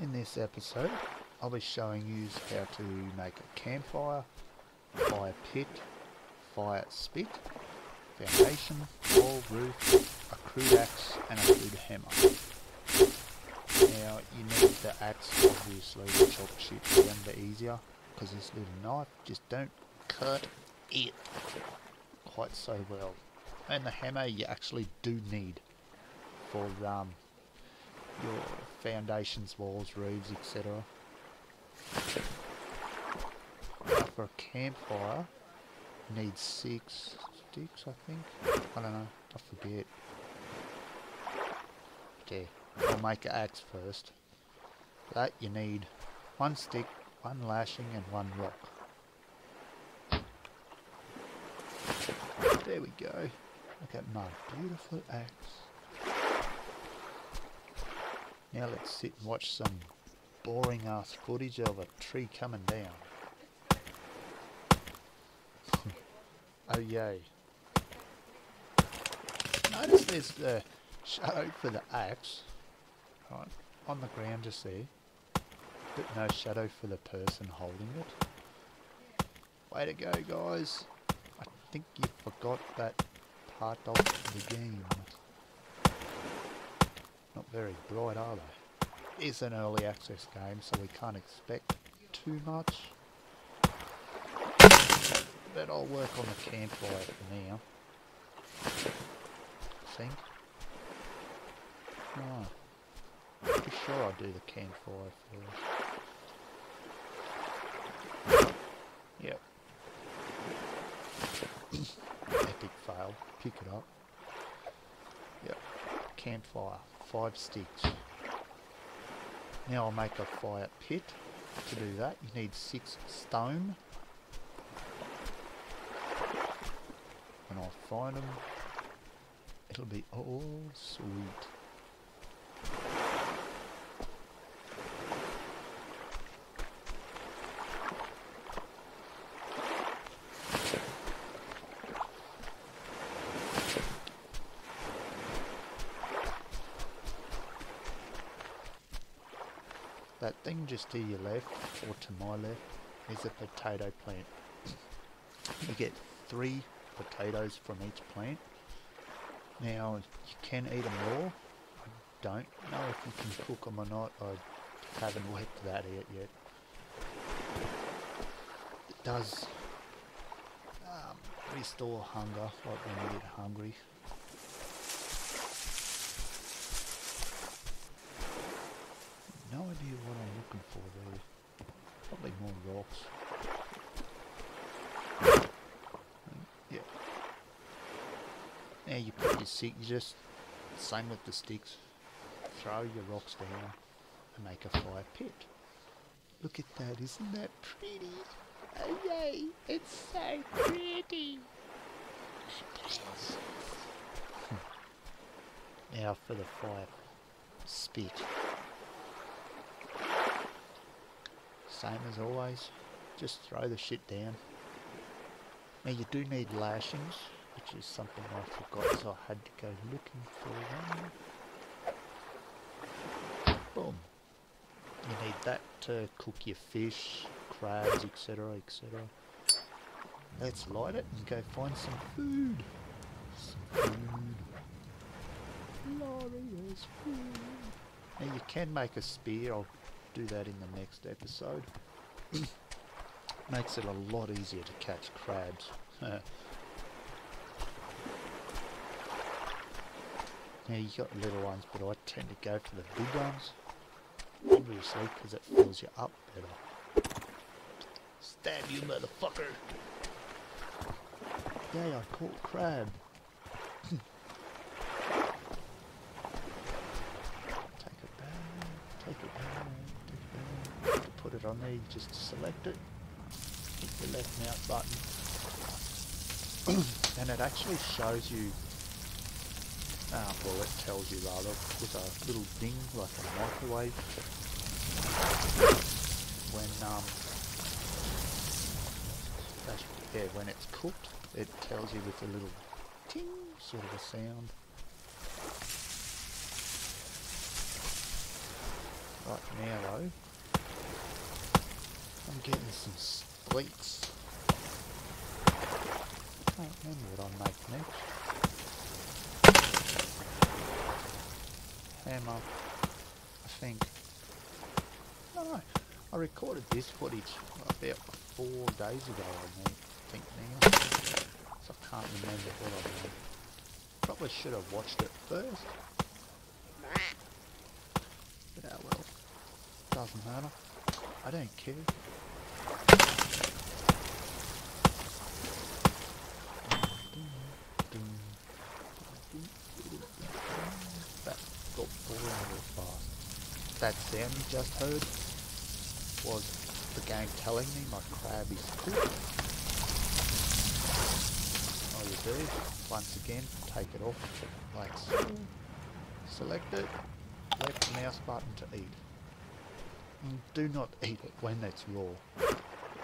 In this episode, I'll be showing you how to make a campfire, fire pit, fire spit, foundation, wall, roof, a crude axe and a crude hammer. Now you need the axe obviously to chop shit down the easier because this little knife just don't cut it quite so well. And the hammer you actually do need for um, your foundations, walls, roofs, etc. For a campfire, need six sticks, I think. I don't know, I forget. Okay, I'll make an axe first. For that you need one stick, one lashing and one rock. There we go. Look at my beautiful axe. Now let's sit and watch some boring ass footage of a tree coming down. oh yay. Notice there's the shadow for the axe. Right, on the ground just there. But no shadow for the person holding it. Way to go guys. I think you forgot that part of the game. Not very bright are they? It's an early access game so we can't expect too much. But I'll work on the campfire for now. I think. Right. Pretty sure I'll do the campfire first. Yep. Epic fail. Pick it up. Yep. Campfire. Five sticks. Now I'll make a fire pit. To do that you need six stone. When I find them, it'll be all sweet. That thing just to your left, or to my left, is a potato plant. You get three potatoes from each plant. Now, you can eat them raw. I don't know if you can cook them or not. I haven't worked that out yet. It does um, restore hunger, like when you get hungry. No idea what I'm looking for there. Probably more rocks. Yeah. Now you put your stick, you just, same with the sticks, throw your rocks down and make a fire pit. Look at that, isn't that pretty? Oh yay, it's so pretty. now for the fire spit. Same as always, just throw the shit down. Now you do need lashings, which is something I forgot, so I had to go looking for one. Boom. You need that to cook your fish, crabs, etc, etc. Let's light it and go find some food. Some food. Glorious food. Now you can make a spear, I'll do that in the next episode. Makes it a lot easier to catch crabs. now you got little ones, but I tend to go for the big ones. Obviously, because it fills you up better. Stab you, motherfucker! Yay, I caught crab. take it back, take it back. Put it on there, just select it. Hit the left mouse button. and it actually shows you, uh, well it tells you rather, with a little ding like a microwave. When, um, yeah, when it's cooked, it tells you with a little ting sort of a sound. Right now though, I'm getting some spleets. Can't remember what I make next. Hammer, I think. No, no, I recorded this footage about four days ago, I think now. So I can't remember what I made. Probably should have watched it first. But oh well. Doesn't matter. I don't care. That sound you just heard was the game telling me my crab is cooked. All you do, once again, take it off like so. Select it, left mouse button to eat. And do not eat it when it's raw.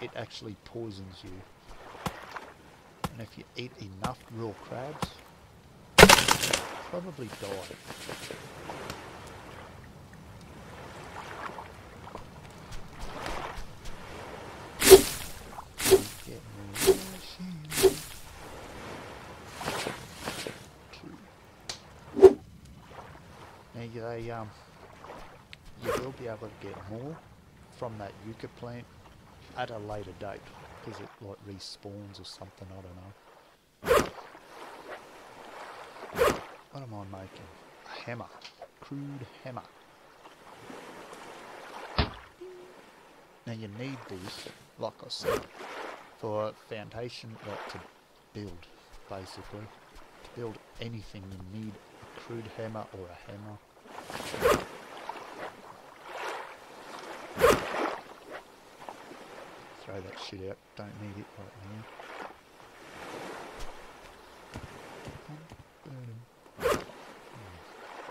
It actually poisons you. And if you eat enough raw crabs, you'll probably die. They um you will be able to get more from that yucca plant at a later date because it like respawns or something, I don't know. What am I making? A hammer. Crude hammer. Now you need these, like I said, for foundation, like to build, basically. To build anything you need a crude hammer or a hammer. Throw that shit out, don't need it right now.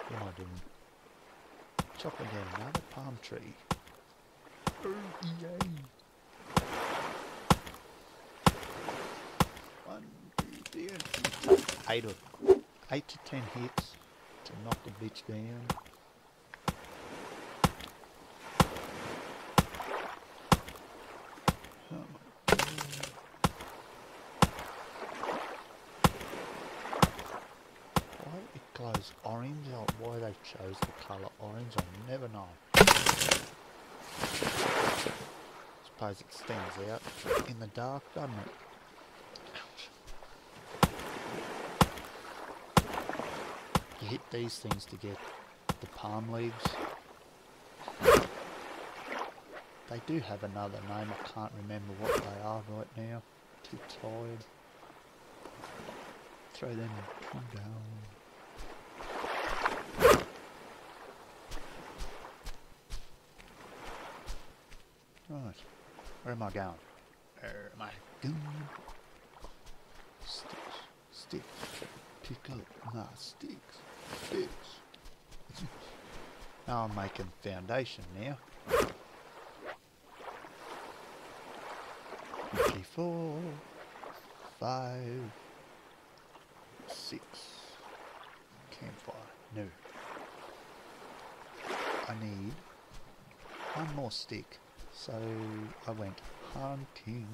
What am I doing? Chopping down another palm tree. Oh, yay! One, two, three, eight or eight to ten hits to knock the bitch down. Oh my God. Why glows orange or why they chose the colour orange I'll never know. Suppose it stands out in the dark, doesn't it? Ouch. You hit these things to get the palm leaves. They do have another name, I can't remember what they are right now. Too tired. Throw them down. Right. Where am I going? Where am I going? Sticks. Sticks. Pick up my sticks. Sticks. now I'm making foundation now. Four, five, six. Campfire. No. I need one more stick. So I went hunting.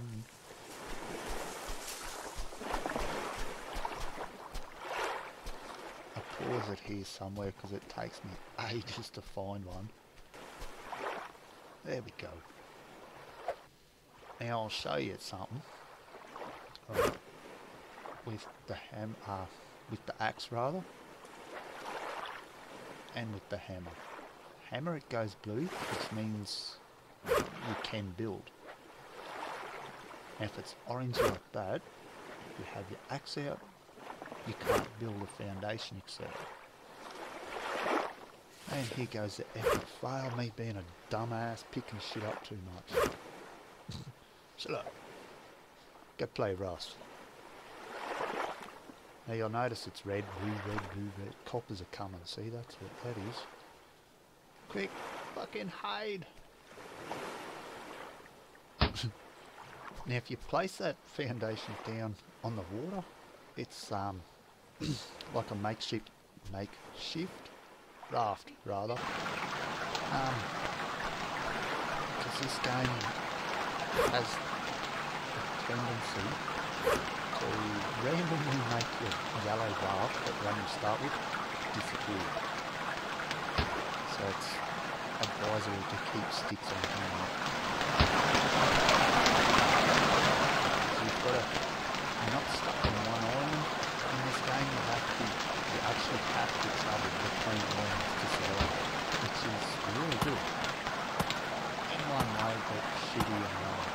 I pause it here somewhere because it takes me ages to find one. There we go. Now I'll show you something. Right. With the ham, uh, with the axe rather, and with the hammer. Hammer it goes blue, which means you can build. If it's orange like that, you have your axe out, you can't build a foundation etc. And here goes the epic fail, me being a dumbass, picking shit up too much. Shut up. Go play Rust. Now you'll notice it's red, blue, red, blue, red. Coppers are coming, see that's what that is. Quick, fucking hide! Now if you place that foundation down on the water, it's um like a makeshift makeshift raft rather. Um, this game has a tendency to randomly make your yellow bar that run you start with disappear. So it's advisable to keep sticks on hand. So you've got to, not stuck on one island in this game, you have to, you actually have to travel between islands to survive, which is really good. In one way, but shitty in another.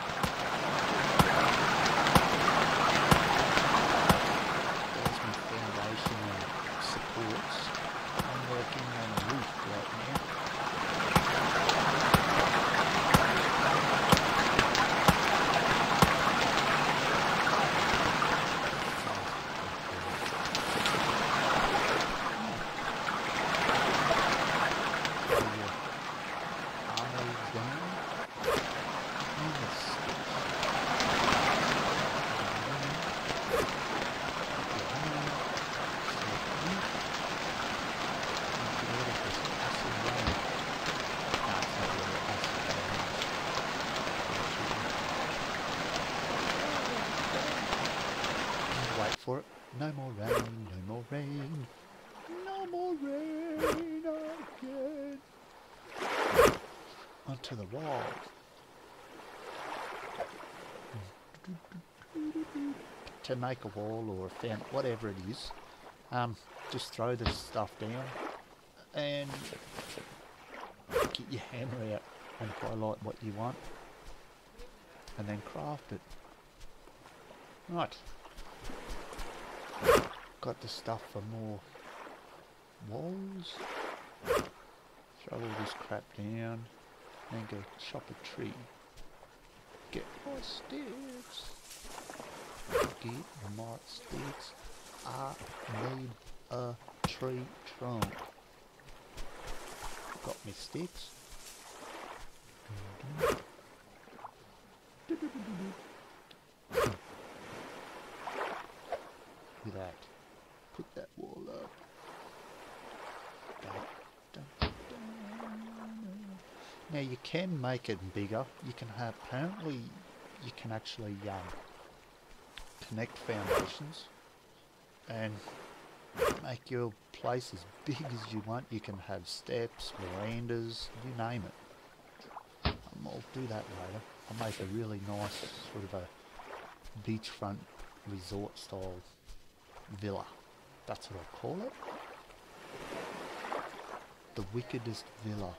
There's my foundation and supports. I'm working on a roof right now. Wait for. No more rain, no more rain. No more rain again. Onto the wall. To make a wall or a fence, whatever it is, um, just throw this stuff down and get your hammer out and highlight what you want and then craft it. Right. Got the stuff for more walls. Throw all this crap down. Then go chop a tree. Get more sticks. Get more sticks. I need a tree trunk. Got me sticks. At that. Put that wall up. Dun, dun, dun. Now you can make it bigger. You can have apparently you can actually um, connect foundations and make your place as big as you want. You can have steps, verandas, you name it. Um, I'll do that later. I'll make a really nice sort of a beachfront resort style villa. That's what I'll call it. The wickedest villa